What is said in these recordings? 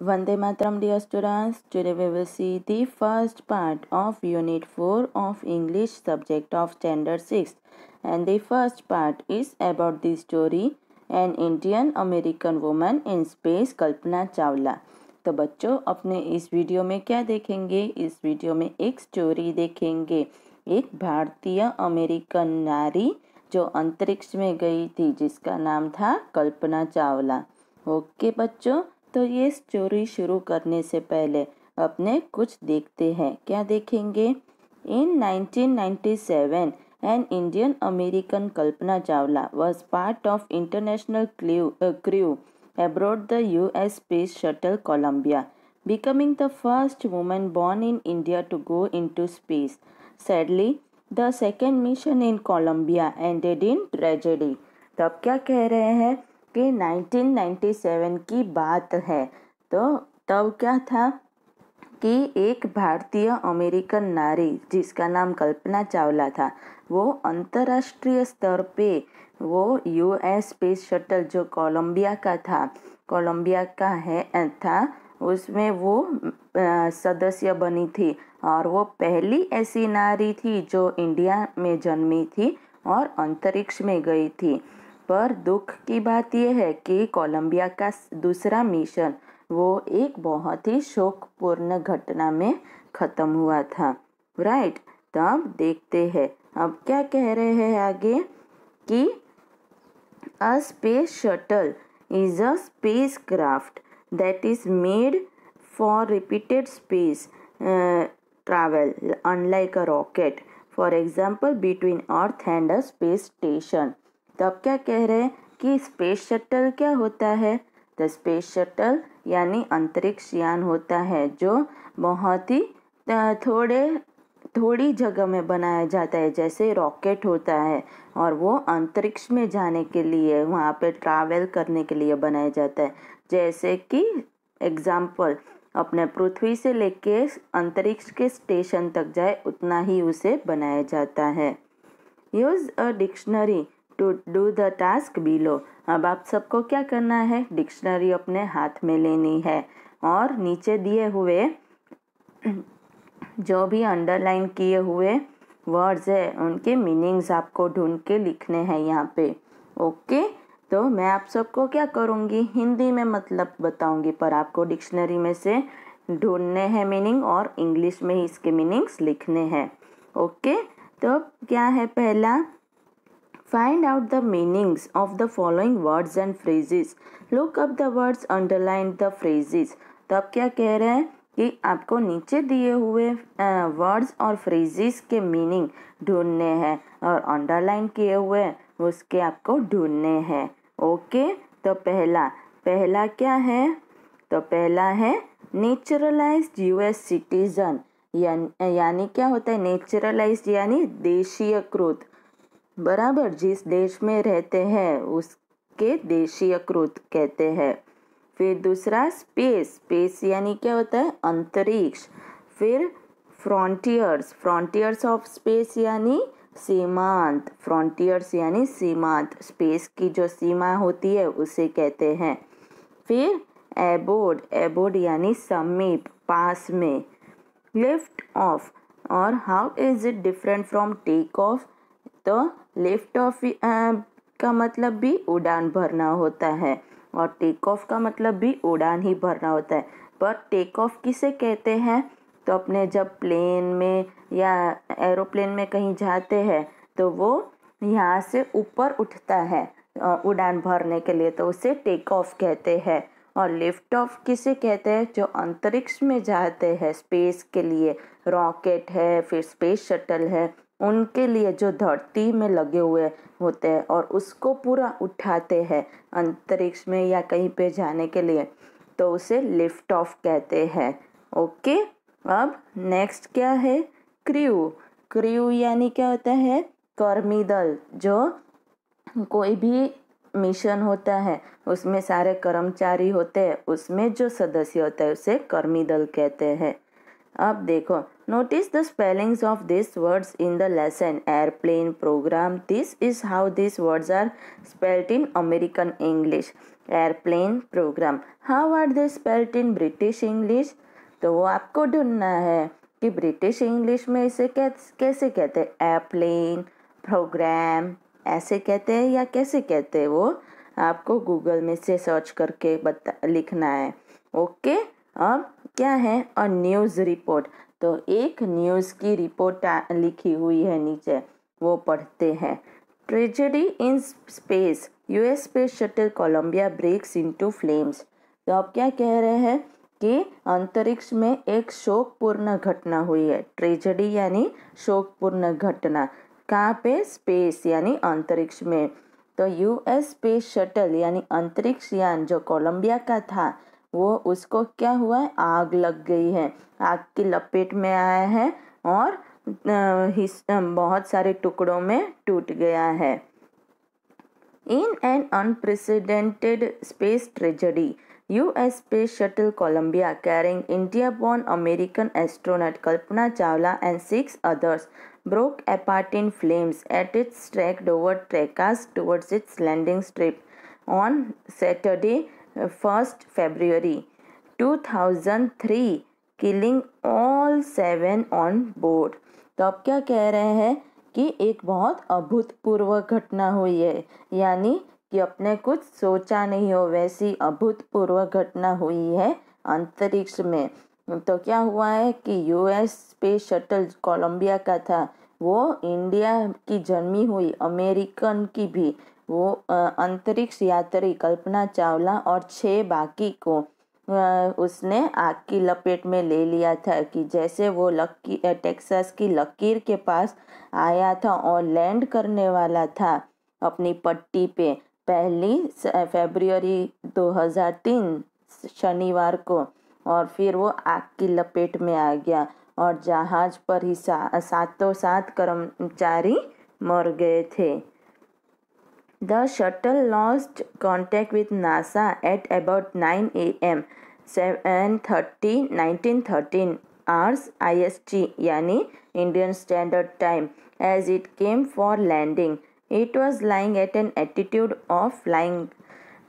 Vande Mataram dear students, today we will see the first part of Unit 4 of English subject of Standard 6 and the first part is about the story An Indian American Woman in Space Kalpana Chawla तो बच्चों अपने इस video में क्या देखेंगे इस video में एक स्टोरी देखेंगे एक भारतीय अमेरिकन नारी जो अंतरिक्ष में गई थी जिसका नाम था कल्पना चावला ओके बच्चों तो ये स्टोरी शुरू करने से पहले अपने कुछ देखते हैं। क्या देखेंगे? In 1997 an Indian American Kalpana Chawla was part of international crew aboard the US space shuttle Columbia becoming the first women born in India to go into space sadly the second mission in Columbia ended in tragedy तब क्या कह रहे हैं? कि 1997 की बात है। तो तब क्या था कि एक भारतीय अमेरिकन नारी जिसका नाम कल्पना चावला था, वो अंतर्राष्ट्रीय स्तर पे वो यूएस स्पेस शटल जो कोलंबिया का था, कोलंबिया का है, था, उसमें वो सदस्य बनी थी और वो पहली ऐसी नारी थी जो इंडिया में जन्मी थी और अंतरिक्ष में गई थी। पर दुख की बात यह है कि कोलंबिया का दूसरा मिशन, वो एक बहुत ही शोकपूर्ण घटना में ख़त्म हुआ था। राइट तो अब देखते हैं, अब क्या कह रहे हैं आगे कि a space shuttle is a spacecraft that is made for repeated space travel unlike a rocket for example between earth and a space station तब क्या कह रहे हैं कि स्पेस शटल क्या होता है? द स्पेस शटल यानी अंतरिक्ष यान होता है, जो बहुत ही थोड़े, थोड़ी जगह में बनाया जाता है, जैसे रॉकेट होता है और वो अंतरिक्ष में जाने के लिए, वहाँ पे ट्रैवल करने के लिए बनाया जाता है। जैसे कि एग्ज़ाम्पल अपने पृथ्वी से लेके अंतरिक्ष के स्टेशन तक जाए, उतना ही उसे बनाया जाता है। Use a dictionary to do the task below अब आप सबको क्या करना है? डिक्शनरी अपने हाथ में लेनी है। और नीचे दिए हुए जो भी अंडरलाइन किए हुए वर्ड्स है, उनके मीनिंग्स आपको ढूंढ के लिखने हैं यहाँ पे। ओके? तो मैं आप सबको क्या करूँगी? हिंदी में मतलब बताऊँगी, पर आपको डिक्शनरी में से ढूँढने हैं मीनिंग और इंग्लिश में ही इसके मीनिंग्स लिखने हैं। ओके? तो क्या है पहला? Find out the meanings of the following words and phrases. Look up the words, underline the phrases. तो अब क्या कह रहे हैं? कि आपको नीचे दिए हुए वर्ड्स और फ्रेजेस के मीनिंग ढूँढने हैं और अंडरलाइन किए हुए उसके आपको ढूँढने हैं। ओके तो पहला पहला क्या है? तो पहला है नेचुरलाइज यूएस सिटीजन यानी क्या होता है? नेचुरलाइज यानी देशीयकृत बराबर जिस देश में रहते हैं, उसके देशीयकृत कहते हैं। फिर दूसरा, स्पेस स्पेस यानी क्या होता है? अंतरिक्ष। फिर फ्रॉन्टियर्स फ्रॉन्टियर्स ऑफ़ स्पेस यानी सीमांत, फ्रॉन्टियर्स यानी सीमांत। स्पेस की जो सीमा होती है, उसे कहते हैं। फिर एबोर्ड एबोर्ड यानी समीप, पास में। लिफ्ट ऑफ़, और how is it different from take off? तो लिफ्ट ऑफ़ का मतलब भी उड़ान भरना होता है और टेक ऑफ़ का मतलब भी उड़ान ही भरना होता है। पर टेक ऑफ़ किसे कहते हैं? तो अपने जब प्लेन में या एरोप्लेन में कहीं जाते हैं तो वो यहाँ से ऊपर उठता है उड़ान भरने के लिए तो उसे टेक ऑफ़ कहते हैं। और लिफ्ट ऑफ़ किसे कहते हैं? जो अंतरिक्ष में जाते हैं स्पेस के लिए रॉकेट है, फिर स्पेस शटल है। उनके लिए जो धरती में लगे हुए होते हैं और उसको पूरा उठाते हैं अंतरिक्ष में या कहीं पे जाने के लिए तो उसे लिफ्ट ऑफ़ कहते हैं। ओके, अब नेक्स्ट क्या है? क्रू। क्रू यानी क्या होता है? कर्मी दल जो कोई भी मिशन होता है, उसमें सारे कर्मचारी होते हैं, उसमें जो सदस्य होता है, उसे कर्मी दल कहते हैं। अब देखो notice the spellings of this words in the lesson airplane programme this is how this words are spelt in American English airplane programme how are they spelt in British English तो वो आपको ढूंढना है कि ब्रिटिश इंग्लिश में इसे कैसे कहते हैं? एयरप्लेन प्रोग्राम ऐसे कहते हैं या कैसे कहते हैं वो? आपको गूगल में से सर्च करके बता, लिखना है। ओके अब क्या है? और न्यूज़ रिपोर्ट तो एक न्यूज़ की रिपोर्ट लिखी हुई है नीचे। वो पढ़ते हैं। Tragedy in space US space shuttle Columbia breaks into flames तो अब क्या कह रहे हैं कि अंतरिक्ष में एक शोकपूर्ण घटना हुई है। ट्रेजेडी यानी शोकपूर्ण घटना। कहाँ पे? स्पेस यानी अंतरिक्ष में। तो यूएस स्पेस शटल यानी अंतरिक्ष यान जो कोलंबिया का था वो उसको क्या हुआ? है आग लग गई है। आग की लपेट में आया है और बहुत सारे टुकड़ों में टूट गया है। In an unprecedented space tragedy U S space shuttle Columbia carrying, India born, American astronaut, Kalpana Chawla and six others, broke apart in flames, at its tracked over Texas towards its landing strip on Saturday 1st February 2003, killing all seven on board. तो अब क्या कह रहे हैं कि एक बहुत अभूतपूर्व घटना हुई है? यानी कि अपने कुछ सोचा नहीं हो वैसी अभूतपूर्व घटना हुई है अंतरिक्ष में। तो क्या हुआ है कि यूएस स्पेस शटल कोलंबिया का था वो इंडिया की जन्मी हुई अमेरिकन की भी। वो अंतरिक्ष यात्री कल्पना चावला और छः बाकी को उसने आग की लपेट में ले लिया था कि जैसे वो लकी टेक्सास की लकीर के पास आया था और लैंड करने वाला था अपनी पट्टी पे। पहली फरवरी 2003 शनिवार को, और फिर वो आग की लपेट में आ गया और जहाज़ पर ही सातों सात कर्मचारी मर गए थे। NASA at about nine A M seven thirty nineteen thirteen hours I S T यानी Indian standard time as it came for landing it was lying at an attitude of flying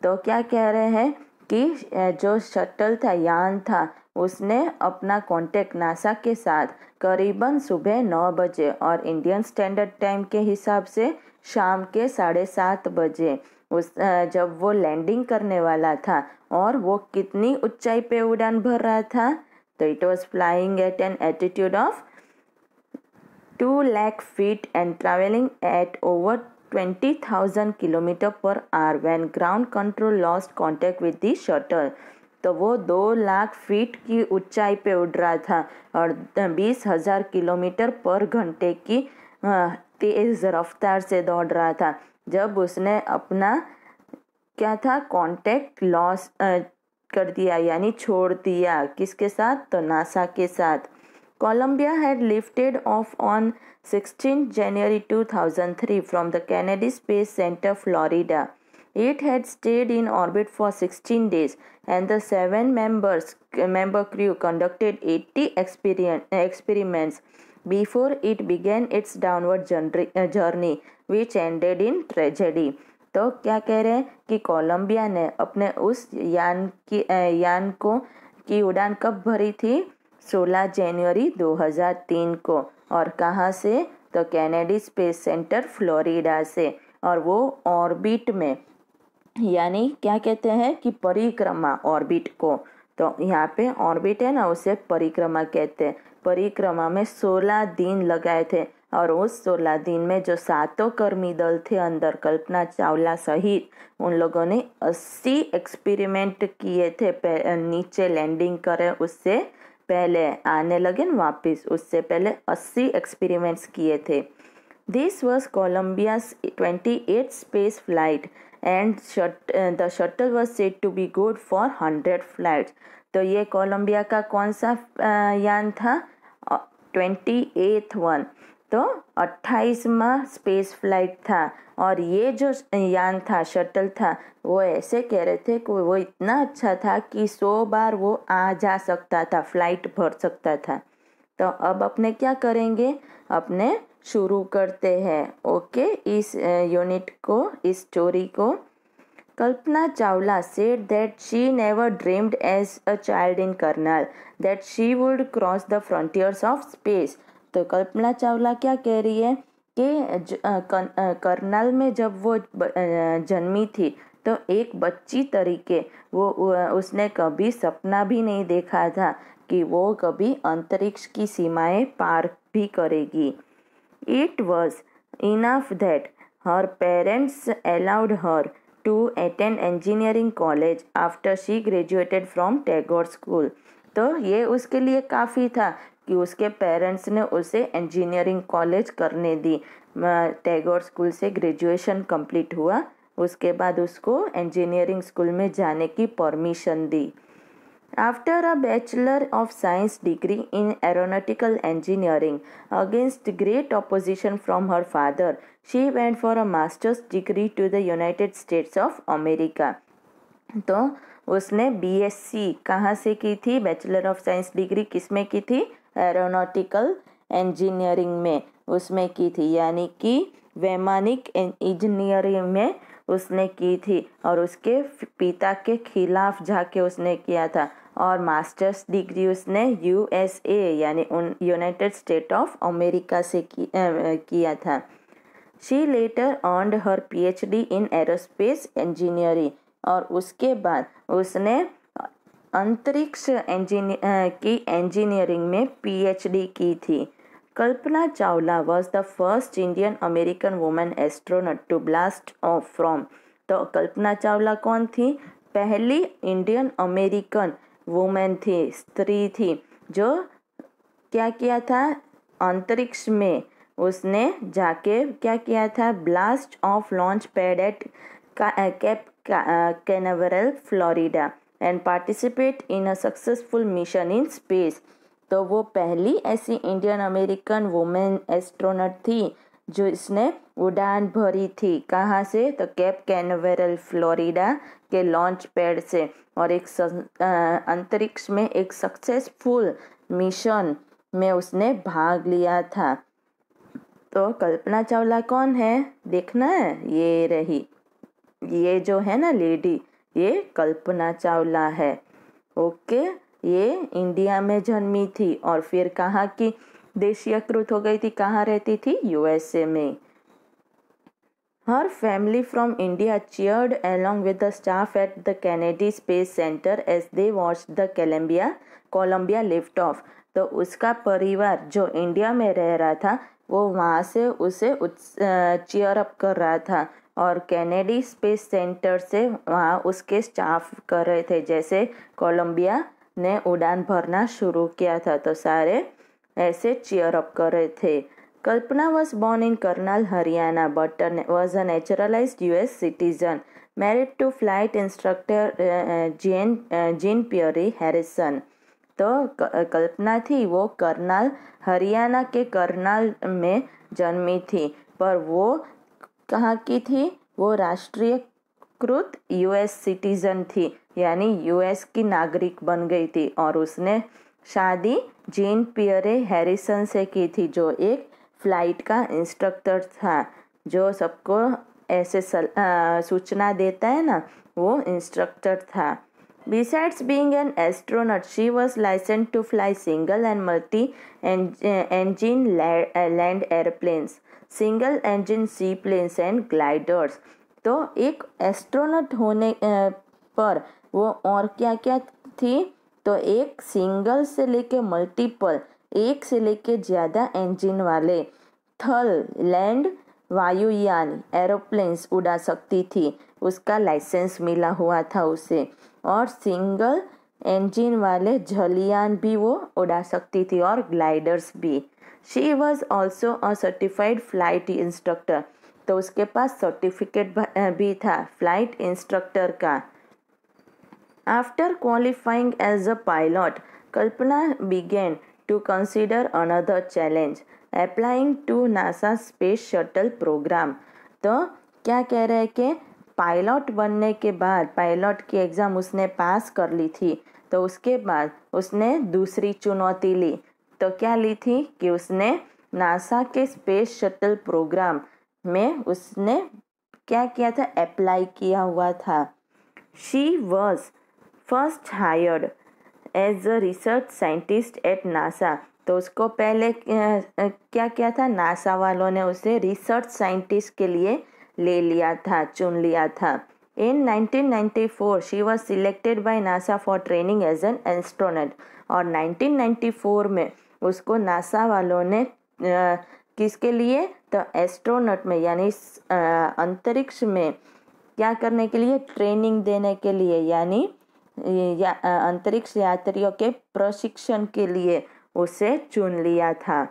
तो क्या कह रहे हैं कि जो शटल था, यान था, उसने अपना कांटेक्ट नासा के साथ करीबन सुबह नौ बजे और इंडियन स्टैंडर्ड टाइम के हिसाब से शाम के साढ़े सात बजे। उस जब वो लैंडिंग करने वाला था और वो कितनी ऊंचाई पे उड़ान भर रहा था तो it was flying at an attitude of two lakh feet and travelling at over 20,000 kilometre per hour when ground control lost contact with the shuttle तो वो दो लाख फीट की ऊंचाई पे उड़ रहा था और बीस हज़ार किलोमीटर पर घंटे की तेज रफ्तार से दौड़ रहा था, जब उसने अपना, क्या था कांटेक्ट लॉस कर दिया, यानी छोड़ दिया। किसके साथ? तो नासा के साथ। Columbia had lifted off on 16 January 2003 from the Kennedy Space Center Florida it had stayed in orbit for 16 days and the seven members member crew conducted 80 experiments before it began its downward journey which ended in tragedy. तो क्या कह रहे हैं कि Colombia ने अपने उस यान की यान को, की उड़ान कब भरी थी? 16 जनवरी 2003 को। और कहाँ से? तो कैनेडी स्पेस सेंटर फ्लोरिडा से। और वो ऑर्बिट में। यानी क्या कहते हैं कि परिक्रमा ऑर्बिट को। तो यहाँ पे ऑर्बिट है ना, उसे परिक्रमा कहते हैं। परिक्रमा में 16 दिन लगाए थे और उस 16 दिन में जो सातों कर्मी दल थे अंदर कल्पना चावला सहित, उन लोगों ने 80 एक्सपेरिमेंट किए थे। नीचे लैंडिंग करे, उससे पहले आने लगे वापस, उससे पहले 80 एक्सपेरिमेंट्स किए थे। This was Columbia twenty eight space flight and the shuttle was set to be good for hundred flight तो ये कोलम्बिया का कौन सा यान था? Twenty eighth one. तो अट्ठाईसवा स्पेस फ़्लाइट था और ये जो यान था, शटल था, वो ऐसे कह रहे थे कि वो इतना अच्छा था कि सौ बार वो आ जा सकता था, फ़्लाइट भर सकता था। तो अब अपने क्या करेंगे? अपने शुरू करते हैं। ओके, इस यूनिट को, इस स्टोरी को। Kalpana Chawla said that she never dreamed as a child in Karnal that she would cross the frontiers of space तो कल्पना चावला क्या कह रही है कि कर्नल में जब वो जन्मी थी तो एक बच्ची तरीके वो उसने कभी सपना भी नहीं देखा था कि वो कभी अंतरिक्ष की सीमाएँ पार भी करेगी। It was enough that her parents allowed her to attend engineering college after she graduated from Tagore school. तो ये उसके लिए काफ़ी था कि उसके पेरेंट्स ने उसे इंजीनियरिंग कॉलेज करने दी। टैगोर स्कूल से ग्रेजुएशन कंप्लीट हुआ। उसके बाद उसको इंजीनियरिंग स्कूल में जाने की परमिशन दी। After a bachelor of science degree in aeronautical engineering against great opposition from her father she went for a master's degree to the United States of America तो उसने बी एस सी कहाँ से की थी? Bachelor of science degree किसमें की थी? Aeronautical engineering में उसमें की थी, यानी कि वैमानिक इंजीनियरिंग में उसने की थी और उसके पिता के खिलाफ जाके उसने किया था। और मास्टर्स डिग्री उसने यूएसए यानी उन यूनाइटेड स्टेट ऑफ़ अमेरिका से की, आ, किया था। She later earned her PhD in aerospace engineering और उसके बाद उसने अंतरिक्ष इंजीनियर की इंजीनियरिंग में पीएचडी की थी। Kalpana Chawla was the first Indian American woman astronaut to blast off from तो कल्पना चावला कौन थी? पहली इंडियन अमेरिकन वुमेन थी, स्त्री थी, जो क्या किया था? अंतरिक्ष में उसने जाके क्या किया था? Blast off launch pad at Cape Canaveral Florida and participate in a successful mission in space तो वो पहली ऐसी इंडियन अमेरिकन वुमेन एस्ट्रोनट थी, जो इसने उड़ान भरी थी। कहाँ से? तो कैप कैनवेरल फ्लोरिडा के लॉन्च पैड से और एक अंतरिक्ष में एक सक्सेसफुल मिशन में उसने भाग लिया था। तो कल्पना चावला कौन है? देखना है। ये रही, ये जो है ना लेडी ये कल्पना चावला है। ओके, ये इंडिया में जन्मी थी और फिर कहाँ की देशीयकृत हो गई थी, कहाँ रहती थी? यूएसए में। Her family from India cheered along with the staff at the Kennedy Space Center as they watched the Columbia lift off तो उसका परिवार जो इंडिया में रह रहा था, वो वहाँ से उसे चीयर अप कर रहा था और कैनेडी स्पेस सेंटर से वहाँ उसके स्टाफ कर रहे थे। जैसे कोलंबिया ने उड़ान भरना शुरू किया था तो सारे ऐसे चीयर अप कर रहे थे। Kalpana was born in Karnal Haryana but was a naturalise US citizen married to flight instructor Jean Jean Pierre Harrison तो कल्पना थी वो करनाल हरियाणा के करनाल में जन्मी थी पर वो कहाँ की थी वो राष्ट्रीयकृत यूएस सिटीजन थी यानी यूएस की नागरिक बन गई थी और उसने शादी जीन पियरे हैरिसन से की थी जो एक फ़्लाइट का इंस्ट्रक्टर था जो सबको ऐसे सल, आ, सूचना देता है ना वो इंस्ट्रक्टर था Besides being an astronaut, she was licensed to fly single and multi engine land airplanes. Single engine sea planes and gliders तो एक एस्ट्रोनट होने पर वो और क्या क्या थी तो एक सिंगल से लेके मल्टीपल एक से लेके ज़्यादा इंजन वाले थल लैंड वायुयान एरोप्लेन्स उड़ा सकती थी। उसका लाइसेंस मिला हुआ था उसे। और सिंगल इंजन वाले झलियान भी वो उड़ा सकती थी और ग्लाइडर्स भी। She was also a certified flight instructor तो उसके पास सर्टिफिकेट भी था फ़्लाइट इंस्ट्रक्टर का। After qualifying as a pilot Kalpana began to consider another challenge applying to NASA space shuttle programme तो क्या कह रहे हैं कि पायलट बनने के बाद पायलट की एग्ज़ाम उसने पास कर ली थी तो उसके बाद उसने दूसरी चुनौती ली। तो क्या ली थी कि उसने नासा के स्पेस शटल प्रोग्राम में उसने क्या किया था? अप्लाई किया हुआ था। She was first hired as a research scientist at NASA तो उसको पहले क्या किया था? नासा वालों ने उसे रिसर्च साइंटिस्ट के लिए ले लिया था, चुन लिया था। In 1994 she was selected by NASA for training as an astronaut और 1994 में उसको नासा वालों ने किसके लिए? तो एस्ट्रोनट में, यानी अंतरिक्ष में, क्या करने के लिए? ट्रेनिंग देने के लिए, यानी या, अंतरिक्ष यात्रियों के प्रशिक्षण के लिए उसे चुन लिया था।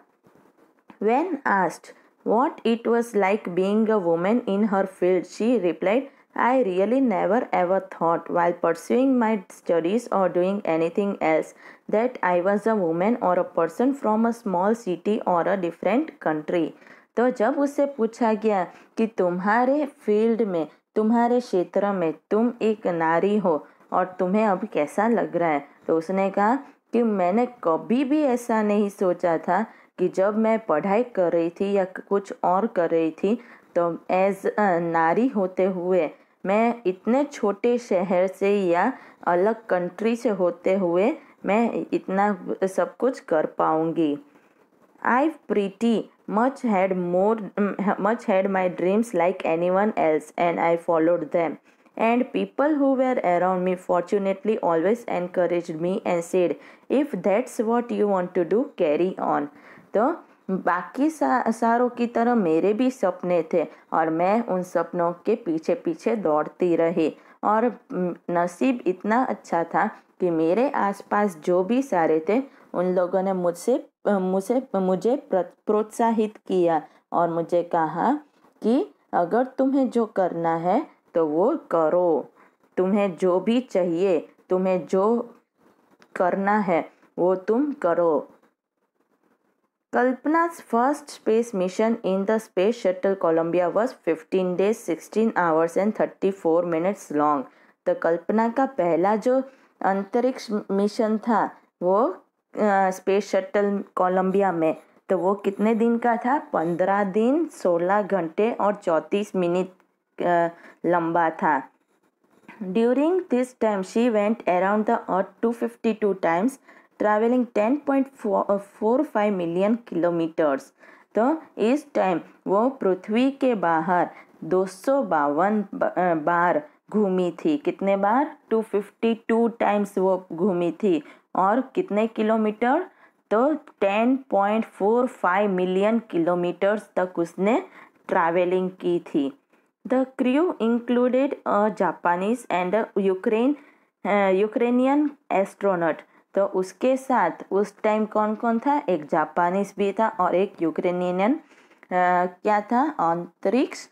When asked what it was like being a woman in her field she replied I really never ever thought while pursuing my studies और doing anything else that I was a woman और a person from a small city और a different country तो जब उससे पूछा गया कि तुम्हारे फ़ील्ड में तुम्हारे क्षेत्र में तुम एक नारी हो और तुम्हें अब कैसा लग रहा है? तो उसने कहा कि मैंने कभी भी ऐसा नहीं सोचा था कि जब मैं पढ़ाई कर रही थी या कुछ और कर रही थी तो एज नारी होते हुए, मैं इतने छोटे शहर से या अलग कंट्री से होते हुए मैं इतना सब कुछ कर पाऊँगी। I pretty much had more much had my dreams like anyone else and I followed them and people who were around me fortunately always encouraged me and said if that's what you want to do carry on. तो बाकी सा, सारों की तरह मेरे भी सपने थे और मैं उन सपनों के पीछे पीछे दौड़ती रही। और नसीब इतना अच्छा था कि मेरे आसपास जो भी सारे थे उन लोगों ने मुझसे मुझे मुझे प्रोत्साहित किया और मुझे कहा कि अगर तुम्हें जो करना है तो वो करो। तुम्हें जो भी चाहिए तुम्हें जो करना है वो तुम करो। Kalpana's first space mission in the Space Shuttle Columbia was 15 days, 16 hours and 34 minutes long. तो कल्पना का पहला जो अंतरिक्ष मिशन था वो स्पेस शटल कोलंबिया में। तो वो कितने दिन का था? पंद्रह दिन सोलह घंटे और चौंतीस मिनट लंबा था। During this time she went around the earth two fifty two times travelling 10.45 million kilometres तो इस टाइम वो पृथ्वी के बाहर दो सौ बावन बार घूमी थी। कितने बार? 252 टाइम्स वो घूमी थी। और कितने किलोमीटर? तो 10.45 मिलियन किलोमीटर्स तक उसने ट्रैवलिंग की थी। The crew included a Japanese and Ukraine Ukrainian astronaut तो उसके साथ उस टाइम कौन कौन था? एक जापानीज भी था और एक यूक्रेनियन क्या था? अंतरिक्ष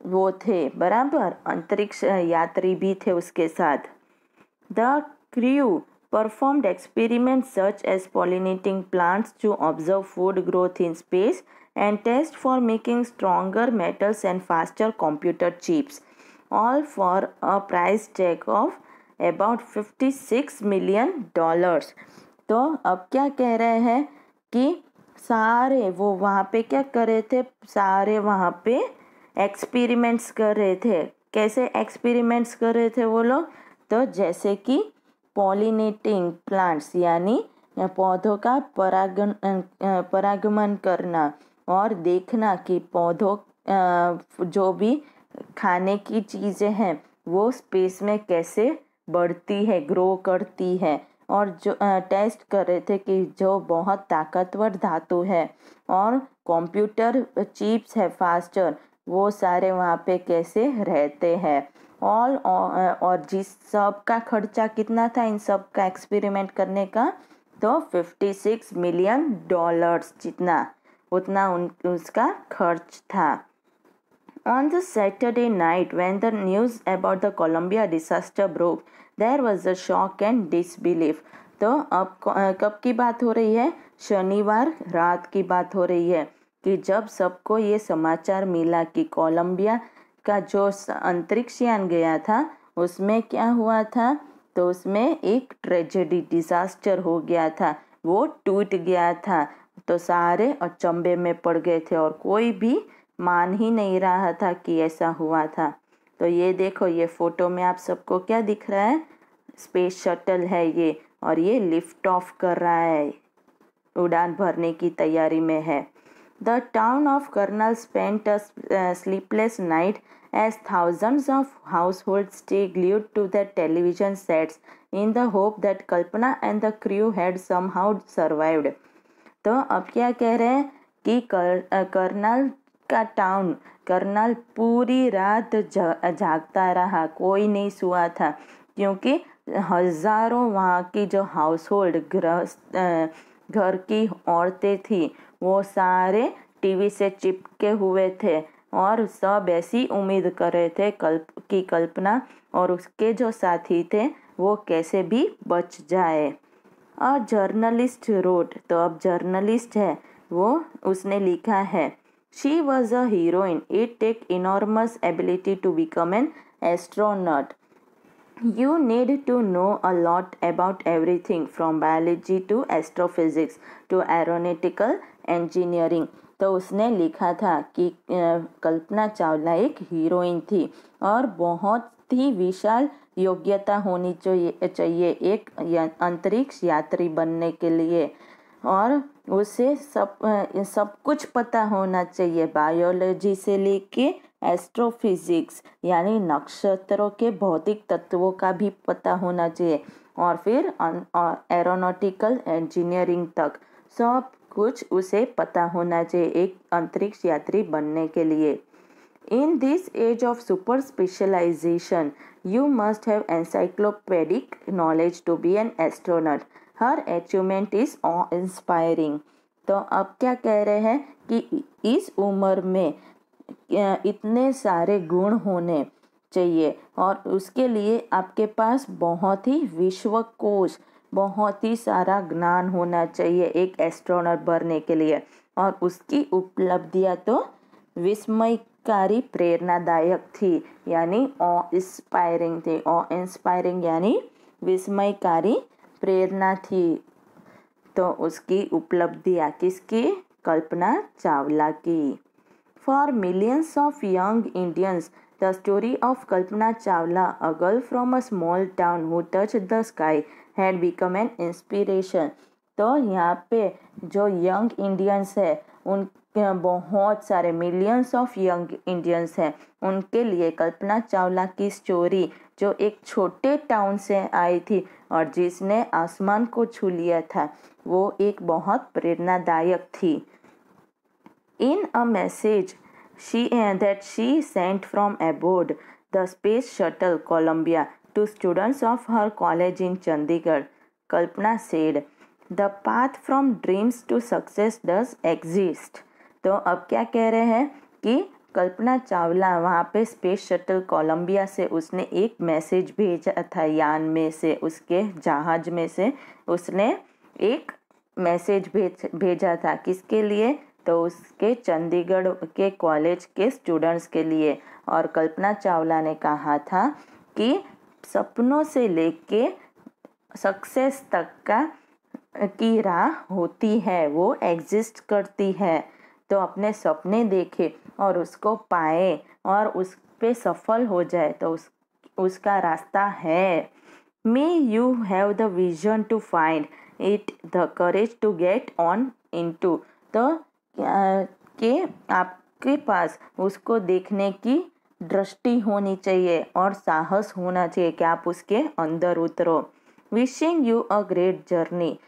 वो थे, बराबर। अंतरिक्ष यात्री भी थे उसके साथ। The crew performed experiment such as pollinating plants to observe food growth in space and test for making stronger metals and faster computer chips all for a price tag of about fifty six million dollars तो अब क्या कह रहे हैं कि सारे वो वहाँ पे क्या कर रहे थे? सारे वहाँ पे एक्सपेरिमेंट्स कर रहे थे। कैसे एक्सपेरिमेंट्स कर रहे थे वो लोग? तो जैसे कि पॉलिनेटिंग प्लांट्स यानी पौधों का परागन परागमन करना। और देखना कि पौधों जो भी खाने की चीज़ें हैं, वो स्पेस में कैसे बढ़ती है ग्रो करती है। और जो टेस्ट कर रहे थे कि जो बहुत ताकतवर धातु है और कंप्यूटर चिप्स है फास्टर वो सारे वहाँ पे कैसे रहते हैं? ऑल और जिस सब का खर्चा कितना था, इन सब का एक्सपेरिमेंट करने का तो 56 मिलियन डॉलर्स जितना उतना उन उसका खर्च था। On the Saturday night, when the news about the Columbia disaster broke, there was a shock and disbelief. तो अब कब की बात हो रही है? शनिवार रात की बात हो रही है कि जब सबको ये समाचार मिला कि कोलंबिया का जो अंतरिक्ष यान गया था उसमें क्या हुआ था? तो उसमें एक ट्रेजेडी डिजास्टर हो गया था। वो टूट गया था। तो सारे अचंबे में पड़ गए थे और कोई भी मान ही नहीं रहा था कि ऐसा हुआ था। तो ये देखो, ये फ़ोटो में आप सबको क्या दिख रहा है? स्पेस शटल है ये और ये लिफ्ट ऑफ़ कर रहा है। उड़ान भरने की तैयारी में है। The town of Karnal spent a sleepless night as thousands of households stay glued to their television sets in the hope that Kalpana and the crew had somehow survived. तो अब क्या कह रहे हैं कि कर, कर्नल का टाउन कर्नल पूरी रात जागता रहा कोई नहीं सुआ था क्योंकि हज़ारों वहाँ की जो हाउस होल्ड गृहस्थ घर की औरतें थी वो सारे टीवी से चिपके हुए थे और सब ऐसी उम्मीद कर रहे थे कल्प की कल्पना और उसके जो साथी थे वो कैसे भी बच जाए। और जर्नलिस्ट रोड तो अब जर्नलिस्ट है, वो उसने लिखा है। She was a heroine it take enormous ability to become an astronaut You need to know a lot about everything, from biology to astrophysics to aeronautical engineering. तो उसने लिखा था कि कल्पना चावला एक हीरोइन थी और बहुत ही विशाल योग्यता होनी चाहिए चाहिए एक अंतरिक्ष यात्री बनने के लिए। और उसे सब सब कुछ पता होना चाहिए। बायोलॉजी से लेके एस्ट्रोफिजिक्स, यानी नक्षत्रों के भौतिक तत्वों का भी पता होना चाहिए। और फिर एरोनॉटिकल इंजीनियरिंग तक सब कुछ उसे पता होना चाहिए एक अंतरिक्ष यात्री बनने के लिए। In this age of super specialisation you must have encyclopaedic knowledge to be an astronaut her achievement is inspiring तो अब क्या कह रहे हैं कि इस उम्र में इतने सारे गुण होने चाहिए और उसके लिए आपके पास बहुत ही विश्वकोश, बहुत ही सारा ज्ञान होना चाहिए एक एस्ट्रोनॉट बनने के लिए और उसकी उपलब्धियाँ तो विस्मयकारी, प्रेरणादायक थी, यानी ओ इंस्पायरिंग थी। ओ इंस्पायरिंग यानी विस्मयकारी, प्रेरणा थी। तो उसकी उपलब्धियाँ किसकी? कल्पना चावला की। For millions of young Indians the story of Kalpana Chawla a girl from a small town who touch the sky had become an inspiration तो यहाँ पे जो यंग इंडियंस है, उन बहुत सारे मिलियंस ऑफ़ यंग इंडियंस हैं। उनके लिए कल्पना चावला की स्टोरी जो एक छोटे टाउन से आई थी और जिसने आसमान को छू लिया था, वो एक बहुत प्रेरणादायक थी। In a message she that she sent from aboard the space shuttle Columbia to students of her college in Chandigarh Kalpana said the path from dreams to success does exist तो अब क्या कह रहे हैं कि कल्पना चावला वहाँ पे स्पेस शटल कोलंबिया से उसने एक मैसेज भेजा था यान में से, उसके जहाज़ में से। उसने एक मैसेज भेज, भेजा था किसके लिए? तो उसके चंडीगढ़ के कॉलेज के स्टूडेंट्स के लिए। और कल्पना चावला ने कहा था कि सपनों से लेके सक्सेस तक का, की राह होती है, वो एग्जिस्ट करती है। तो अपने सपने देखे और उसको पाए और उस पे सफल हो जाए तो उस, उसका रास्ता है। May you have the vision to find it, the courage to get on in to तो कि आपके पास उसको देखने की दृष्टि होनी चाहिए और साहस होना चाहिए कि आप उसके अंदर उतरो। Wishing you a great journey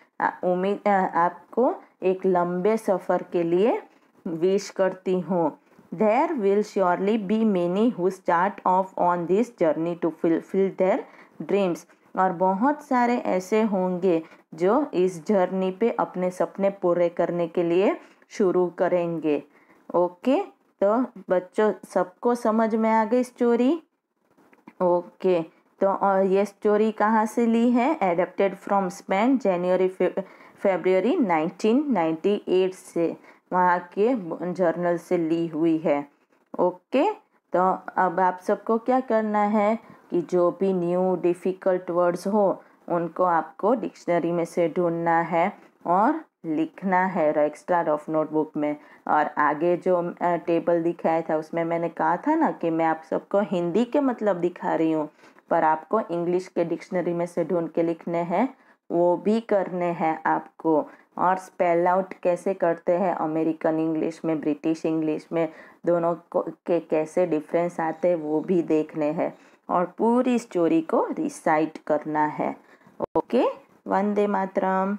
उम्मीद आपको एक लंबे सफ़र के लिए विश करती हूँ। There will surely be many who start off on this journey to fill their dreams और बहुत सारे ऐसे होंगे जो इस जर्नी पे अपने सपने पूरे करने के लिए शुरू करेंगे। ओके तो बच्चों, सबको समझ में आ गई स्टोरी ओके तो और ये स्टोरी कहाँ से ली है? Adapted from Span January February 1998 से। वहाँ के जर्नल से ली हुई है। ओके तो अब आप सबको क्या करना है कि जो भी न्यू डिफ़िकल्ट वर्ड्स हो, उनको आपको डिक्शनरी में से ढूंढना है और लिखना है एक्स्ट्रा रफ नोटबुक में। और आगे जो टेबल दिखाया था, उसमें मैंने कहा था ना कि मैं आप सबको हिंदी के मतलब दिखा रही हूँ, पर आपको इंग्लिश के डिक्शनरी में से ढूंढ के लिखने हैं, वो भी करने हैं आपको। और स्पेल आउट कैसे करते हैं? अमेरिकन इंग्लिश में ब्रिटिश इंग्लिश में, दोनों को, के कैसे डिफरेंस आते हैं, वो भी देखने हैं। और पूरी स्टोरी को रिसाइट करना है। ओके वंदे मातरम।